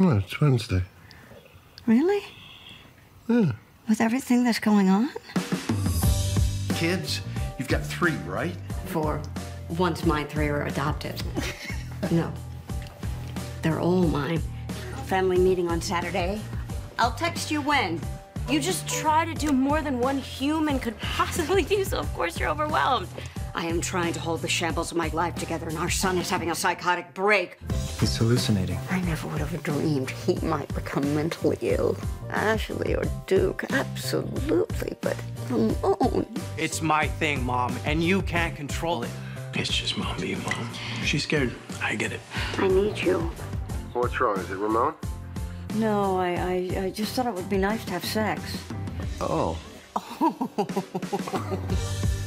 Oh, it's Wednesday. Really? Yeah. With everything that's going on? Kids? You've got three, right? Four. Once mine, three are adopted. no. They're all mine. Family meeting on Saturday. I'll text you when. You just try to do more than one human could possibly do, so of course you're overwhelmed. I am trying to hold the shambles of my life together, and our son is having a psychotic break. He's hallucinating. I never would have dreamed he might become mentally ill. Ashley or Duc, absolutely, but alone. It's my thing, Mom, and you can't control it. It's just mom being mom. She's scared. I get it. I need you. What's wrong? Is it Ramon? No, I, I, I just thought it would be nice to have sex. Oh.